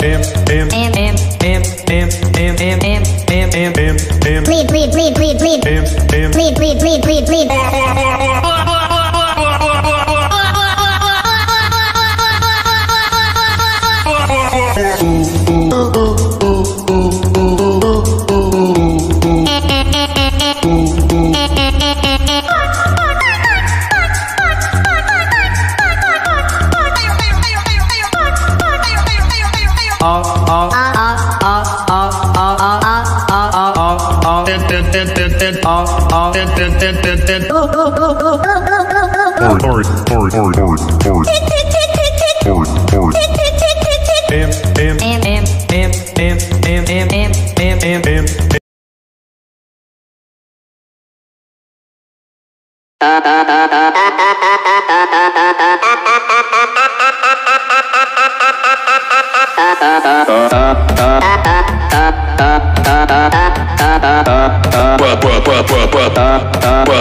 bye, bye, bye, bye, bye, bye, bye, bye, bye, bye, Uh, uh, uh. Oh,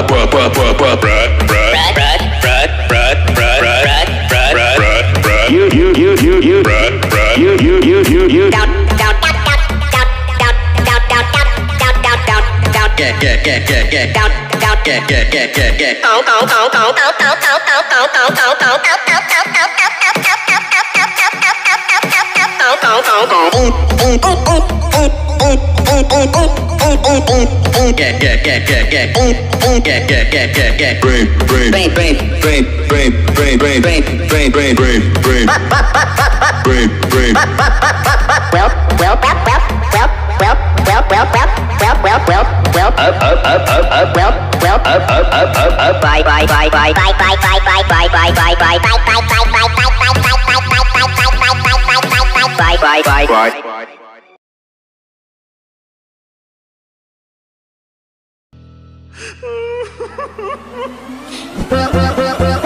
oh, oh. Bye, Ha ha ha ha!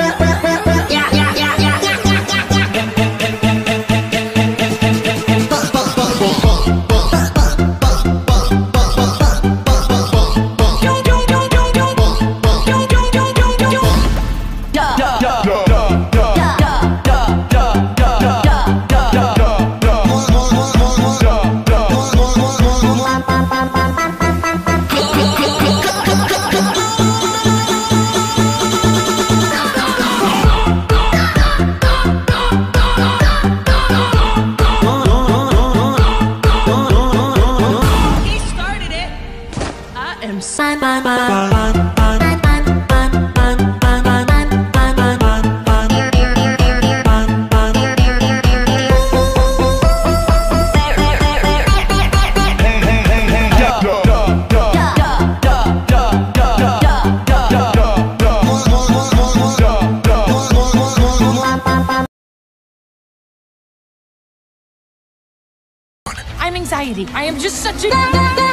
I'm anxiety. I am just such a